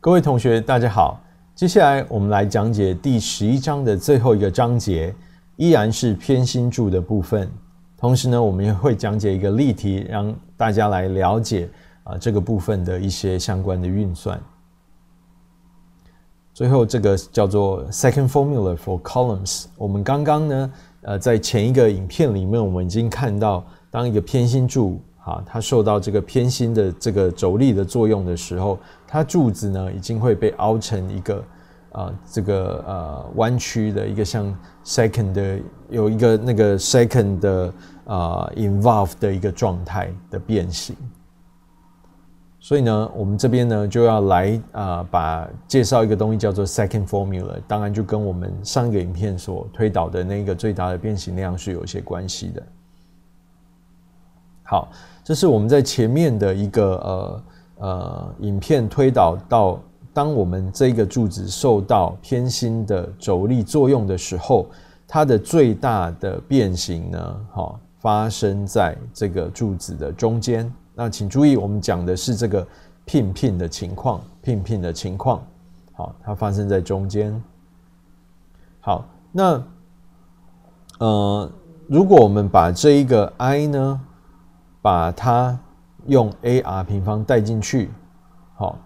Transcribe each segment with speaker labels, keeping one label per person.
Speaker 1: 各位同学，大家好。接下来我们来讲解第十一章的最后一个章节，依然是偏心柱的部分。同时呢，我们也会讲解一个例题，让大家来了解啊这个部分的一些相关的运算。最后这个叫做 second formula for columns。我们刚刚呢，呃，在前一个影片里面，我们已经看到，当一个偏心柱。啊，它受到这个偏心的这个轴力的作用的时候，它柱子呢已经会被凹成一个啊，这个呃弯曲的一个像 second 的有一个那个 second 的啊 involved 的一个状态的变形。所以呢，我们这边呢就要来啊，把介绍一个东西叫做 second formula，当然就跟我们上一个影片所推导的那个最大的变形量是有些关系的。好。这是我们在前面的一个呃呃影片推导到，当我们这个柱子受到偏心的轴力作用的时候，它的最大的变形呢，哈，发生在这个柱子的中间。那请注意，我们讲的是这个拼拼的情况，拼拼的情况，好，它发生在中间。好，那呃，如果我们把这一个 i 呢？把它用 a r 平方带进去，好，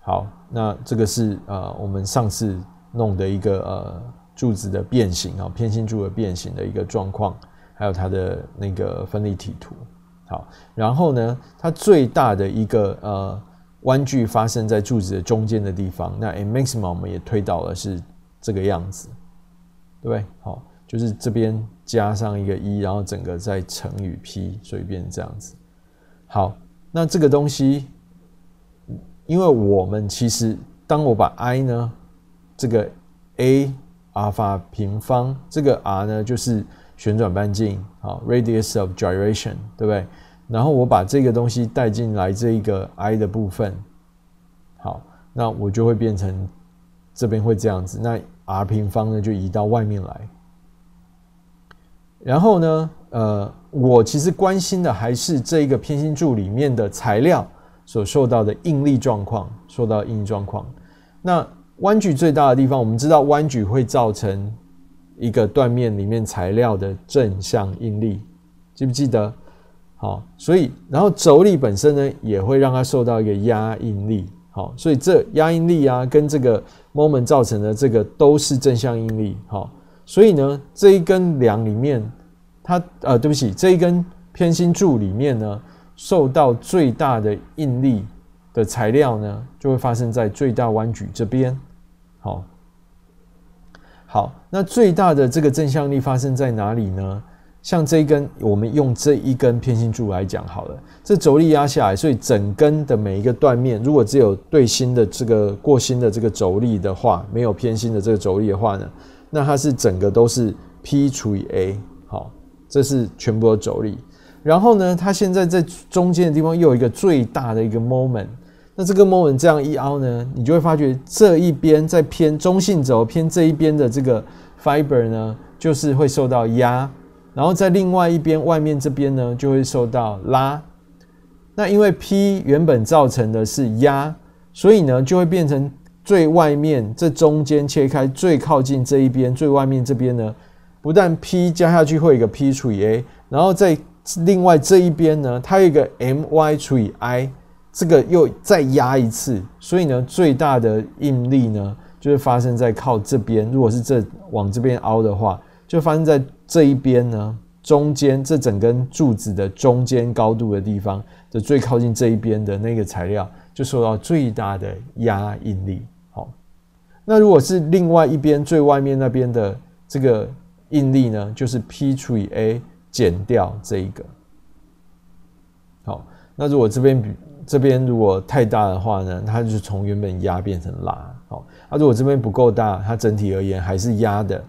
Speaker 1: 好，那这个是呃我们上次弄的一个呃柱子的变形啊，偏心柱的变形的一个状况，还有它的那个分立体图，好，然后呢，它最大的一个呃弯距发生在柱子的中间的地方，那 a maximum 我们也推导了是这个样子，对不对？好。就是这边加上一个一，然后整个再乘以 p，所以变成这样子。好，那这个东西，因为我们其实当我把 i 呢，这个 a 阿尔法平方，这个 r 呢就是旋转半径，好，radius of gyration，对不对？然后我把这个东西带进来这一个 i 的部分，好，那我就会变成这边会这样子，那 r 平方呢就移到外面来。然后呢，呃，我其实关心的还是这一个偏心柱里面的材料所受到的应力状况，受到应力状况。那弯矩最大的地方，我们知道弯矩会造成一个断面里面材料的正向应力，记不记得？好，所以然后轴力本身呢，也会让它受到一个压应力。好，所以这压应力啊，跟这个 moment 造成的这个都是正向应力。好。所以呢，这一根梁里面，它呃，对不起，这一根偏心柱里面呢，受到最大的应力的材料呢，就会发生在最大弯矩这边。好，好，那最大的这个正向力发生在哪里呢？像这一根，我们用这一根偏心柱来讲好了，这轴力压下来，所以整根的每一个断面，如果只有对心的这个过心的这个轴力的话，没有偏心的这个轴力的话呢？那它是整个都是 P 除以 A，好，这是全部的轴力。然后呢，它现在在中间的地方又有一个最大的一个 moment。那这个 moment 这样一凹呢，你就会发觉这一边在偏中性轴偏这一边的这个 fiber 呢，就是会受到压。然后在另外一边外面这边呢，就会受到拉。那因为 P 原本造成的是压，所以呢就会变成。最外面这中间切开最靠近这一边最外面这边呢，不但 P 加下去会有一个 P 除以 A，然后在另外这一边呢，它有一个 My 除以 I，这个又再压一次，所以呢，最大的应力呢，就会发生在靠这边。如果是这往这边凹的话，就发生在这一边呢，中间这整根柱子的中间高度的地方的最靠近这一边的那个材料。就受到最大的压应力。好，那如果是另外一边最外面那边的这个应力呢，就是 P 除以 A 减掉这一个。好，那如果这边比这边如果太大的话呢，它就从原本压变成拉。好，那如果这边不够大，它整体而言还是压的，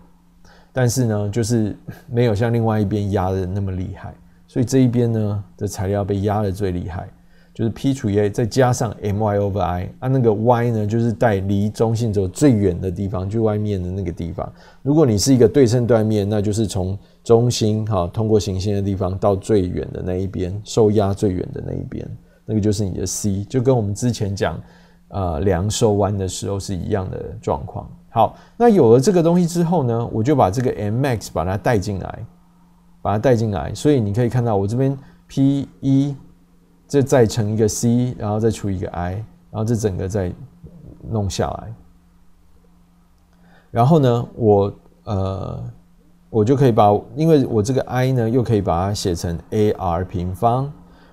Speaker 1: 但是呢，就是 没有像另外一边压的那么厉害，所以这一边呢的材料被压的最厉害。就是 P 除以 A 再加上 my over i 啊，那个 y 呢就是带离中性轴最远的地方，就外面的那个地方。如果你是一个对称断面，那就是从中心哈通过行星的地方到最远的那一边，受压最远的那一边，那个就是你的 c，就跟我们之前讲呃量受弯的时候是一样的状况。好，那有了这个东西之后呢，我就把这个 Mmax 把它带进来，把它带进来，所以你可以看到我这边 p 一。这再乘一个 c，然后再除一个 i，然后这整个再弄下来，然后呢，我呃，我就可以把，因为我这个 i 呢，又可以把它写成 a r 平方，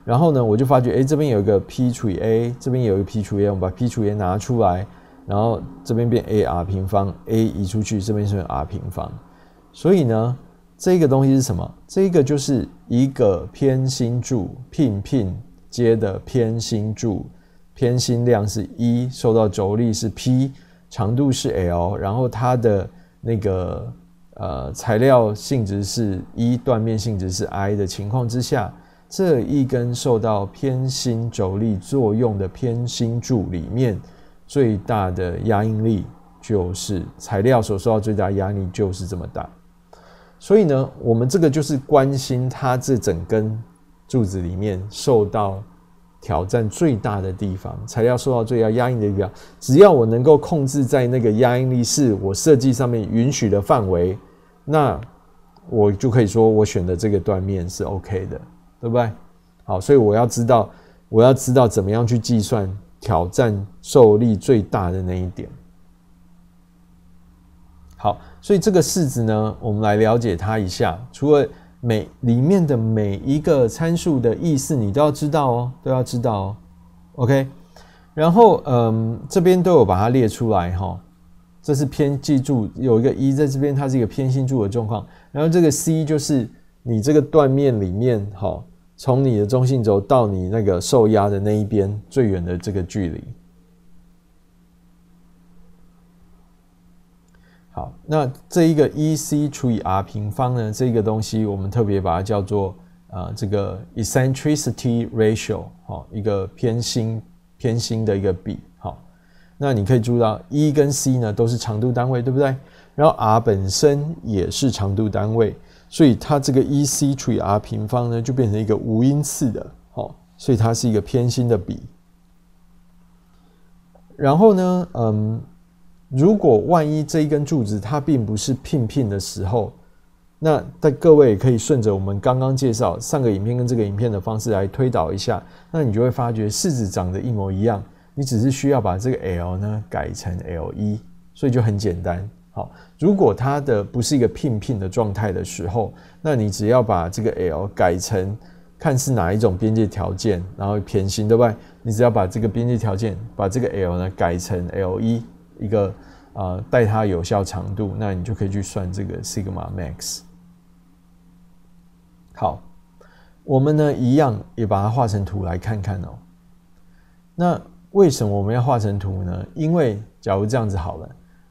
Speaker 1: 然后呢，我就发觉，哎，这边有一个 p 除以 a，这边有一个 p 除以 a，我们把 p 除以 a 拿出来，然后这边变 a r 平方，a 移出去，这边是 r 平方，所以呢，这个东西是什么？这个就是一个偏心柱拼拼。接的偏心柱，偏心量是一，受到轴力是 P，长度是 L，然后它的那个呃材料性质是一，断面性质是 I 的情况之下，这一根受到偏心轴力作用的偏心柱里面最大的压应力就是材料所受到最大压力就是这么大，所以呢，我们这个就是关心它这整根。柱子里面受到挑战最大的地方，材料受到最大压应的地方，只要我能够控制在那个压应力是我设计上面允许的范围，那我就可以说我选的这个断面是 OK 的，对不对？好，所以我要知道，我要知道怎么样去计算挑战受力最大的那一点。好，所以这个式子呢，我们来了解它一下，除了。每里面的每一个参数的意思，你都要知道哦，都要知道哦。OK，然后嗯，这边都有把它列出来哈。这是偏记住有一个一在这边，它是一个偏心柱的状况。然后这个 C 就是你这个断面里面好，从你的中性轴到你那个受压的那一边最远的这个距离。好，那这一个 E C 除以 R 平方呢？这个东西我们特别把它叫做呃这个 eccentricity ratio，好，一个偏心偏心的一个比。好，那你可以注意到 E 跟 C 呢都是长度单位，对不对？然后 R 本身也是长度单位，所以它这个 E C 除以 R 平方呢就变成一个无因次的，好，所以它是一个偏心的比。然后呢，嗯。如果万一这一根柱子它并不是拼拼的时候，那但各位也可以顺着我们刚刚介绍上个影片跟这个影片的方式来推导一下，那你就会发觉式子长得一模一样，你只是需要把这个 L 呢改成 L 一，所以就很简单。好，如果它的不是一个拼拼的状态的时候，那你只要把这个 L 改成看是哪一种边界条件，然后偏心，对不对？你只要把这个边界条件把这个 L 呢改成 L 一。一个啊，带它有效长度，那你就可以去算这个 sigma max。好，我们呢一样也把它画成图来看看哦。那为什么我们要画成图呢？因为假如这样子好了，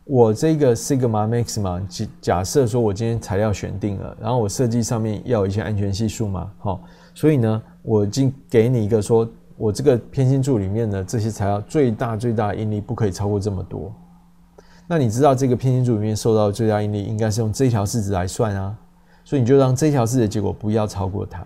Speaker 1: 我这个 sigma max 嘛，假假设说我今天材料选定了，然后我设计上面要有一些安全系数嘛，好，所以呢，我今给你一个说。我这个偏心柱里面呢，这些材料最大最大的应力不可以超过这么多。那你知道这个偏心柱里面受到的最大应力应该是用这条式子来算啊，所以你就让这条式的结果不要超过它。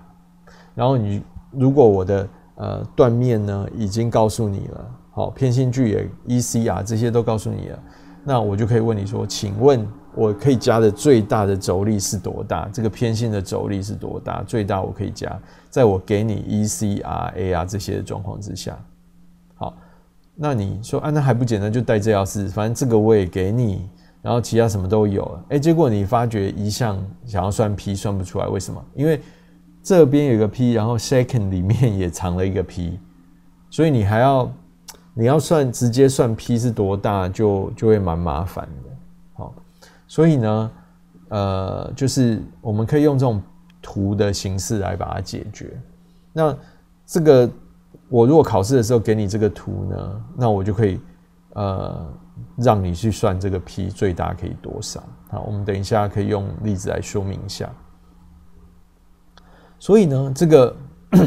Speaker 1: 然后你如果我的呃断面呢已经告诉你了，好偏心距也 E C 啊这些都告诉你了，那我就可以问你说，请问？我可以加的最大的轴力是多大？这个偏心的轴力是多大？最大我可以加，在我给你 E C R A 啊这些状况之下，好，那你说啊，那还不简单？就带这条式，反正这个我也给你，然后其他什么都有了，哎，结果你发觉一项想要算 P 算不出来，为什么？因为这边有个 P，然后 second 里面也藏了一个 P，所以你还要你要算直接算 P 是多大，就就会蛮麻烦的。好所以呢，呃，就是我们可以用这种图的形式来把它解决。那这个我如果考试的时候给你这个图呢，那我就可以呃让你去算这个 P 最大可以多少。好，我们等一下可以用例子来说明一下。所以呢，这个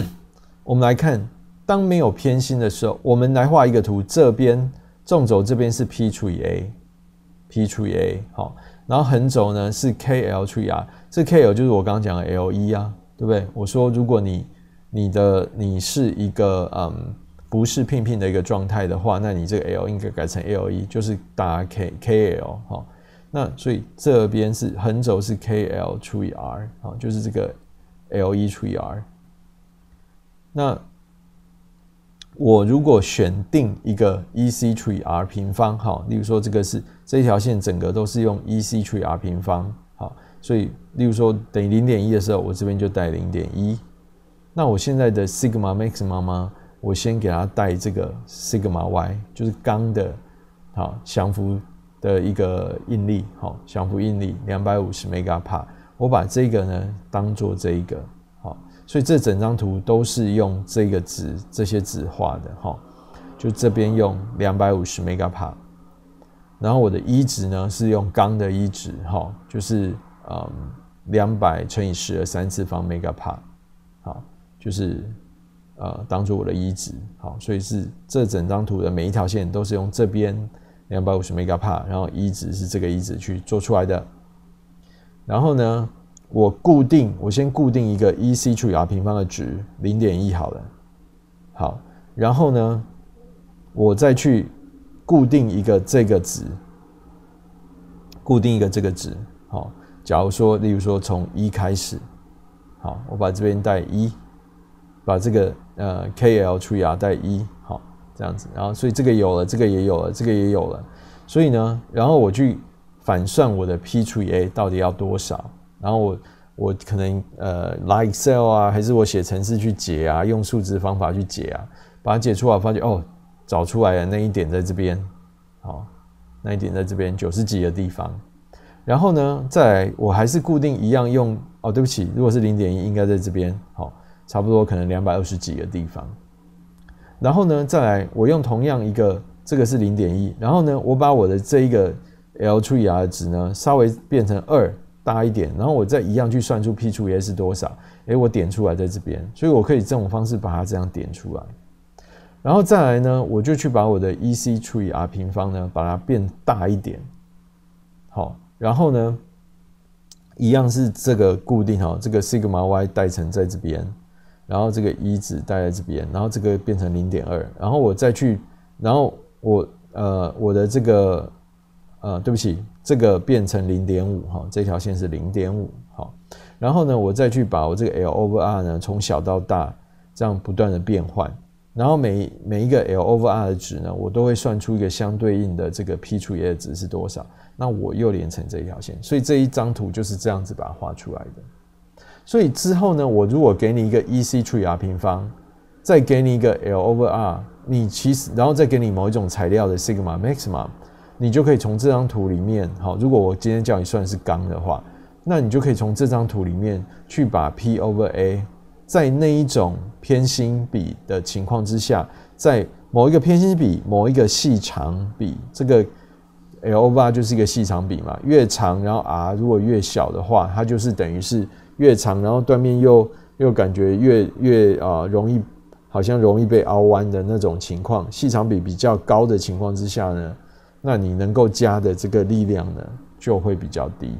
Speaker 1: 我们来看当没有偏心的时候，我们来画一个图，这边纵轴这边是 P 除以 A，P 除以 A 好，然后横轴呢是 KL 除以 R，这 KL 就是我刚刚讲的 L 一啊，对不对？我说如果你你的你是一个嗯不是平平的一个状态的话，那你这个 L 应该改成 L 一，就是打 K KL 好。那所以这边是横轴是 K L 除以 R 啊，就是这个 L 一除以 R。那我如果选定一个 E C 除以 R 平方，好，例如说这个是这一条线整个都是用 E C 除以 R 平方，好，所以例如说等于零点一的时候，我这边就带零点一。那我现在的 Sigma max 妈妈？我先给它带这个 Sigma Y，就是钢的，好，降伏。的一个应力，好，降伏应力两百五十 megap，我把这个呢当做这一个，所以这整张图都是用这个值这些值画的，哈，就这边用两百五十 mega pa，然后我的一值呢是用钢的一值，哈，就是嗯两百乘以十的三次方 mega pa，好，就是呃当做我的一值，好，所以是这整张图的每一条线都是用这边。两百五十 mega pa，然后一值是这个一值去做出来的。然后呢，我固定，我先固定一个 E C 除以 R 平方的值零点一好了。好，然后呢，我再去固定一个这个值，固定一个这个值。好，假如说，例如说从一开始，好，我把这边带一，把这个呃 K L 除以 R 带一，好。这样子，然后所以这个有了，这个也有了，这个也有了，所以呢，然后我去反算我的 P 除以 A 到底要多少，然后我我可能呃拿 Excel 啊，还是我写程式去解啊，用数值方法去解啊，把它解出来，发现哦，找出来了那一点在这边，好，那一点在这边九十几的地方，然后呢，再来我还是固定一样用哦，对不起，如果是零点一，应该在这边，好，差不多可能两百二十几个地方。然后呢，再来，我用同样一个，这个是零点一，然后呢，我把我的这一个 L 除以 R 值呢，稍微变成二大一点，然后我再一样去算出 P 除以 A 是多少，诶，我点出来在这边，所以我可以这种方式把它这样点出来，然后再来呢，我就去把我的 E C 除以 R 平方呢，把它变大一点，好，然后呢，一样是这个固定哈，这个 Sigma Y 代成在这边。然后这个一值带在这边，然后这个变成零点二，然后我再去，然后我呃我的这个呃对不起，这个变成零点五哈，这条线是零点五好，然后呢我再去把我这个 L over R 呢从小到大这样不断的变换，然后每每一个 L over R 的值呢，我都会算出一个相对应的这个 P 除以的值是多少，那我又连成这一条线，所以这一张图就是这样子把它画出来的。所以之后呢，我如果给你一个 E C 除以 R 平方，再给你一个 L over R，你其实然后再给你某一种材料的 Sigma Maxima，你就可以从这张图里面，好，如果我今天叫你算是钢的话，那你就可以从这张图里面去把 P over A，在那一种偏心比的情况之下，在某一个偏心比、某一个细长比，这个 L over R 就是一个细长比嘛，越长然后 R 如果越小的话，它就是等于是。越长，然后断面又又感觉越越啊容易，好像容易被凹弯的那种情况，细长比比较高的情况之下呢，那你能够加的这个力量呢就会比较低。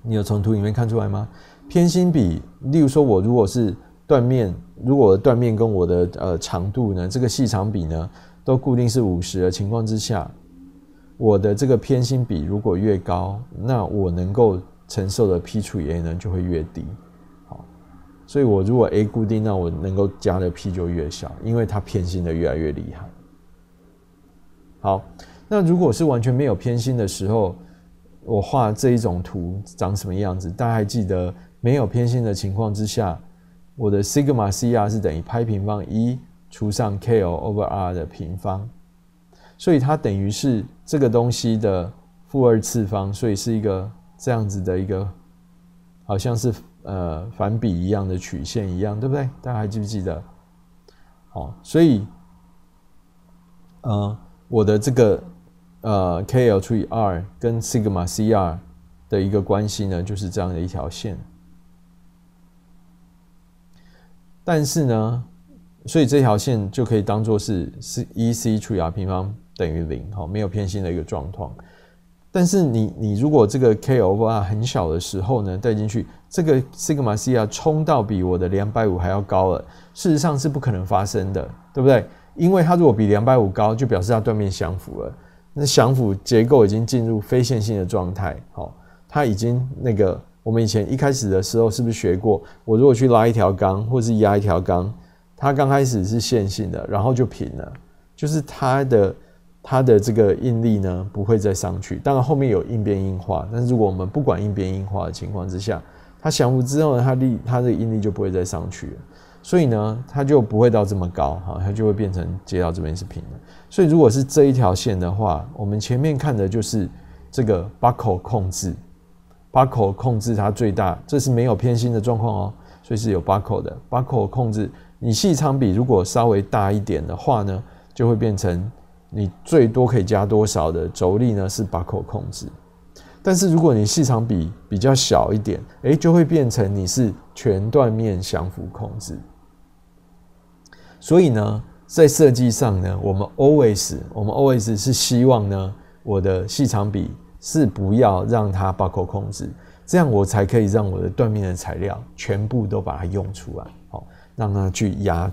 Speaker 1: 你有从图里面看出来吗？偏心比，例如说我如果是断面，如果断面跟我的呃长度呢，这个细长比呢都固定是五十的情况之下，我的这个偏心比如果越高，那我能够。承受的 P 除以 A 呢就会越低，好，所以我如果 A 固定，那我能够加的 P 就越小，因为它偏心的越来越厉害。好，那如果是完全没有偏心的时候，我画这一种图长什么样子？大家还记得没有偏心的情况之下，我的 Sigma CR 是等于派平方一除上 KL over R 的平方，所以它等于是这个东西的负二次方，所以是一个。这样子的一个，好像是呃反比一样的曲线一样，对不对？大家还记不记得？好，所以，呃，我的这个呃 K L 除以 R 跟 Sigma C R 的一个关系呢，就是这样的一条线。但是呢，所以这条线就可以当做是是 E C 除以 r 平方等于零，好，没有偏心的一个状况。但是你你如果这个 K over R 很小的时候呢，带进去这个 sigma c r 冲到比我的两百五还要高了，事实上是不可能发生的，对不对？因为它如果比两百五高，就表示它断面相符了。那相符结构已经进入非线性的状态，好，它已经那个我们以前一开始的时候是不是学过？我如果去拉一条钢或是压一条钢，它刚开始是线性的，然后就平了，就是它的。它的这个应力呢不会再上去，当然后面有应变硬化，但是如果我们不管应变硬化的情况之下，它降伏之后呢，它力它的应力就不会再上去了，所以呢，它就不会到这么高，哈，它就会变成接到这边是平的。所以如果是这一条线的话，我们前面看的就是这个把口控制，把口控制它最大，这是没有偏心的状况哦，所以是有把口的，把口控制，你细长比如果稍微大一点的话呢，就会变成。你最多可以加多少的轴力呢？是把口控制，但是如果你细长比比较小一点，哎，就会变成你是全断面降幅控制。所以呢，在设计上呢，我们 always 我们 always 是希望呢，我的细长比是不要让它把口控制，这样我才可以让我的断面的材料全部都把它用出来，好，让它去压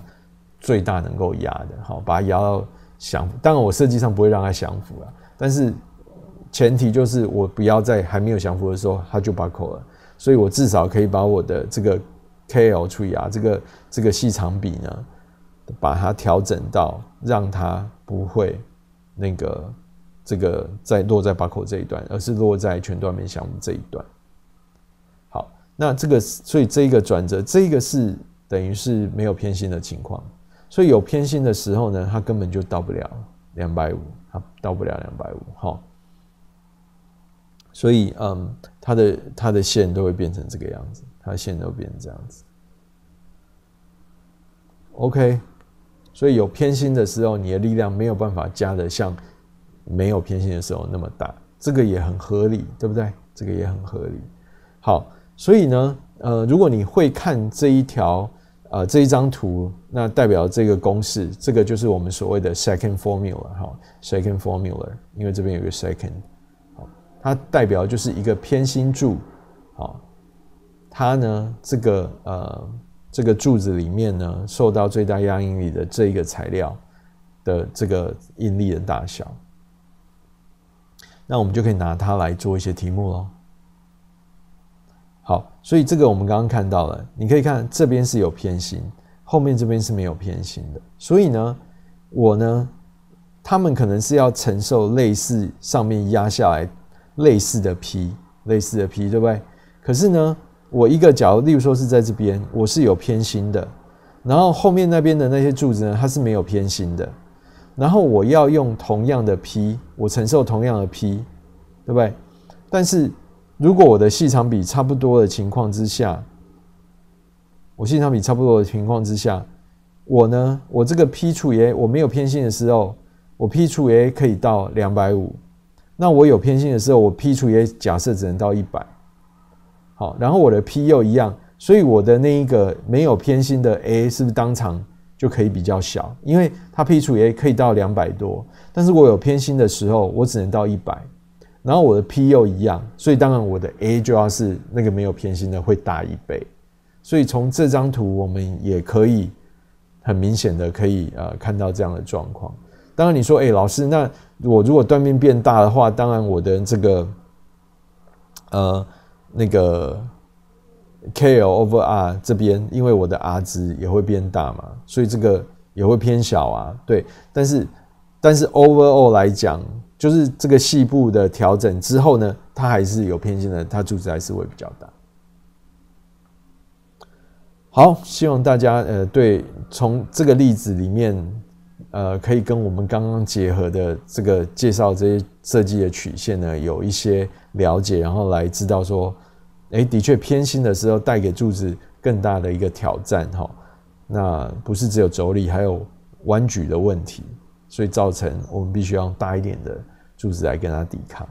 Speaker 1: 最大能够压的，好，把它压到。降服，当然我设计上不会让它降服了，但是前提就是我不要在还没有降服的时候它就 buckle 了，所以我至少可以把我的这个 K L 除以 R 这个这个细长比呢，把它调整到让它不会那个这个在落在把口这一段，而是落在全断面项目这一段。好，那这个所以这一个转折，这个是等于是没有偏心的情况。所以有偏心的时候呢，它根本就到不了两百五，它到不了两百五，好。所以，嗯，它的它的线都会变成这个样子，它的线都变成这样子。OK，所以有偏心的时候，你的力量没有办法加的像没有偏心的时候那么大，这个也很合理，对不对？这个也很合理。好，所以呢，呃，如果你会看这一条。呃，这一张图那代表这个公式，这个就是我们所谓的 second formula 哈，second formula，因为这边有个 second，好，它代表就是一个偏心柱，好，它呢这个呃这个柱子里面呢受到最大压应力的这一个材料的这个应力的大小，那我们就可以拿它来做一些题目喽。好，所以这个我们刚刚看到了，你可以看这边是有偏心，后面这边是没有偏心的。所以呢，我呢，他们可能是要承受类似上面压下来类似的 P，类似的 P，对不对？可是呢，我一个角，例如说是在这边，我是有偏心的，然后后面那边的那些柱子呢，它是没有偏心的，然后我要用同样的 P，我承受同样的 P，对不对？但是。如果我的细长比差不多的情况之下，我细长比差不多的情况之下，我呢，我这个 P 除 A 我没有偏心的时候，我 P 除 A 可以到两百五，那我有偏心的时候，我 P 除 A 假设只能到一百，好，然后我的 P 又一样，所以我的那一个没有偏心的 A 是不是当场就可以比较小？因为它 P 除 A 可以到两百多，但是我有偏心的时候，我只能到一百。然后我的 P 又一样，所以当然我的 A 就要是那个没有偏心的会大一倍。所以从这张图我们也可以很明显的可以呃看到这样的状况。当然你说，哎，老师，那我如果断面变大的话，当然我的这个呃那个 K L over R 这边，因为我的 R 值也会变大嘛，所以这个也会偏小啊。对，但是但是 overall 来讲。就是这个细部的调整之后呢，它还是有偏心的，它柱子还是会比较大。好，希望大家呃对从这个例子里面呃可以跟我们刚刚结合的这个介绍这些设计的曲线呢有一些了解，然后来知道说，哎，的确偏心的时候带给柱子更大的一个挑战哈。那不是只有轴力，还有弯举的问题，所以造成我们必须要大一点的。柱子来跟它抵抗。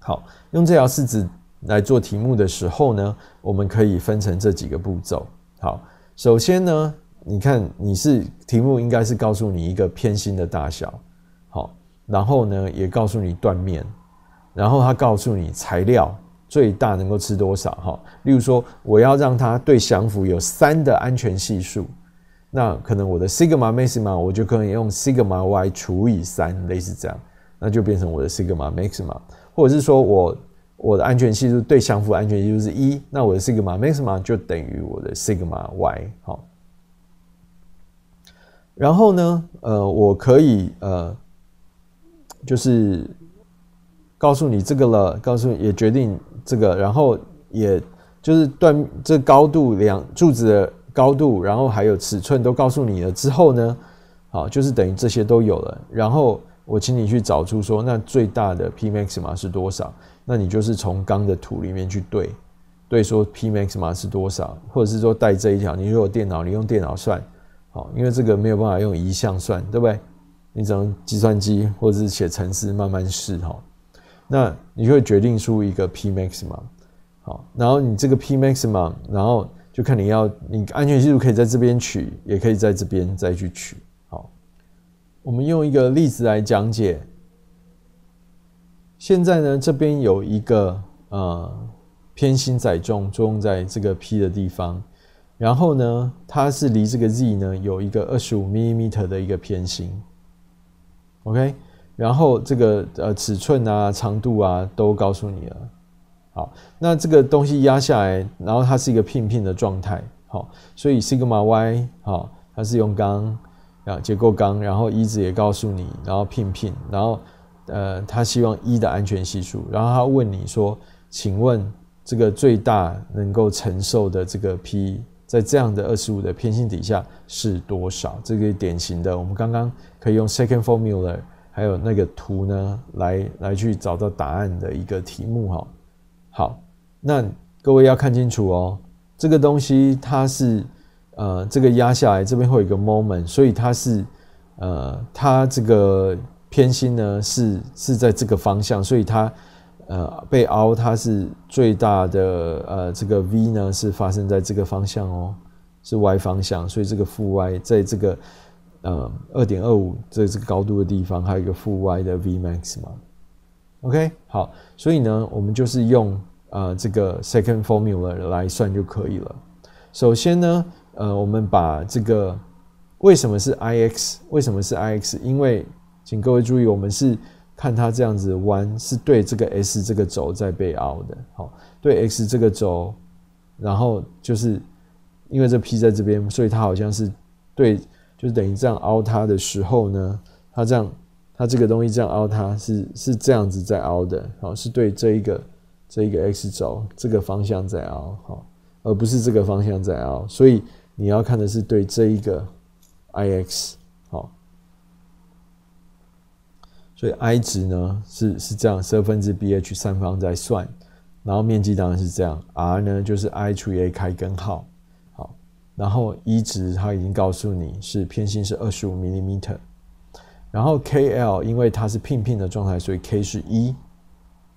Speaker 1: 好，用这条式子来做题目的时候呢，我们可以分成这几个步骤。好，首先呢，你看你是题目应该是告诉你一个偏心的大小，好，然后呢也告诉你断面，然后他告诉你材料最大能够吃多少哈。例如说我要让它对降幅有三的安全系数，那可能我的 sigma maxima 我就可以用 sigma y 除以三，类似这样，那就变成我的 sigma maxima，或者是说我。我的安全系数对相符安全系数是一，那我的 sigma maxima 就等于我的 sigma y 好。然后呢，呃，我可以呃，就是告诉你这个了，告诉也决定这个，然后也就是断这高度两柱子的高度，然后还有尺寸都告诉你了之后呢，好，就是等于这些都有了。然后我请你去找出说，那最大的 Pmax 码是多少？那你就是从钢的图里面去对，对说 P max 码是多少，或者是说带这一条，你如果电脑，你用电脑算，好，因为这个没有办法用移项算，对不对？你只能计算机或者是写程式慢慢试哈。那你会决定出一个 P maximum，好，然后你这个 P maximum，，然后就看你要你安全系数可以在这边取，也可以在这边再去取，好，我们用一个例子来讲解。现在呢，这边有一个呃偏心载重作用在这个 P 的地方，然后呢，它是离这个 Z 呢有一个二十五 mm 的一个偏心，OK，然后这个呃尺寸啊、长度啊都告诉你了。好，那这个东西压下来，然后它是一个拼拼的状态，好，所以 sigma y 好，它是用钢啊结构钢，然后一直也告诉你，然后拼拼，然后。呃，他希望一的安全系数，然后他问你说：“请问这个最大能够承受的这个 P，在这样的二十五的偏心底下是多少？”这个典型的，我们刚刚可以用 second formula，还有那个图呢，来来去找到答案的一个题目哈。好，那各位要看清楚哦，这个东西它是呃，这个压下来这边会有一个 moment，所以它是呃，它这个。偏心呢是是在这个方向，所以它呃被凹，它是最大的呃这个 V 呢是发生在这个方向哦，是 Y 方向，所以这个负 Y 在这个呃二点二五这这个高度的地方，还有一个负 Y 的 V max 嘛，OK 好，所以呢我们就是用呃这个 second formula 来算就可以了。首先呢呃我们把这个为什么是 Ix？为什么是 Ix？因为请各位注意，我们是看它这样子弯，是对这个 S 这个轴在被凹的。好，对 X 这个轴，然后就是因为这 P 在这边，所以它好像是对，就是等于这样凹它的时候呢，它这样，它这个东西这样凹，它是是这样子在凹的。好，是对这一个这一个 X 轴这个方向在凹，好，而不是这个方向在凹。所以你要看的是对这一个 IX。所以 I 值呢是是这样，十二分之 BH 三方在算，然后面积当然是这样，R 呢就是 I 除以 A 开根号，好，然后 E 值它已经告诉你是偏心是二十五 m 然后 KL 因为它是拼拼的状态，所以 K 是一，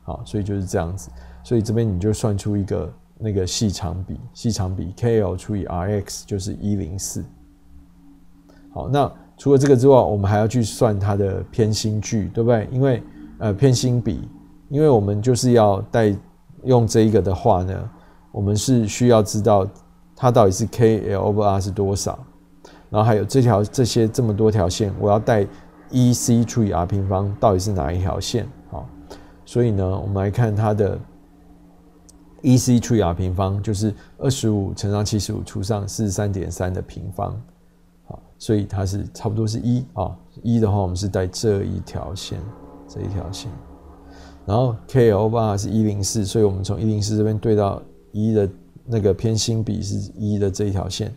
Speaker 1: 好，所以就是这样子，所以这边你就算出一个那个细长比，细长比 KL 除以 RX 就是一零四，好，那。除了这个之外，我们还要去算它的偏心距，对不对？因为呃偏心比，因为我们就是要带用这一个的话呢，我们是需要知道它到底是 K L over R 是多少，然后还有这条这些这么多条线，我要带 E C 除以 R 平方到底是哪一条线？好，所以呢，我们来看它的 E C 除以 R 平方就是二十五乘上七十五除上四十三点三的平方。所以它是差不多是一啊，一的话我们是带这一条线，这一条线，然后 K L 八是一零四，所以我们从一零四这边对到一的那个偏心比是一的这一条线，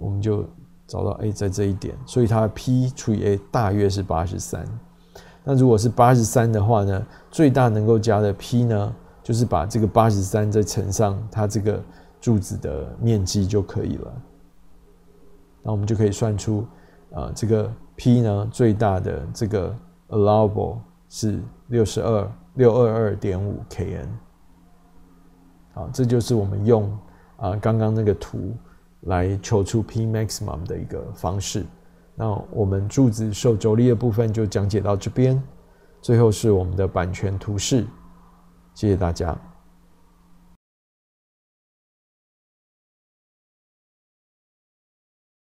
Speaker 1: 我们就找到 A 在这一点，所以它 P 除以 A 大约是八十三。那如果是八十三的话呢，最大能够加的 P 呢，就是把这个八十三再乘上它这个柱子的面积就可以了。那我们就可以算出，啊，这个 P 呢最大的这个 allowable 是六十二六二二点五 kN。好，这就是我们用啊刚刚那个图来求出 P maximum 的一个方式。那我们柱子受轴力的部分就讲解到这边，最后是我们的版权图示，谢谢大家。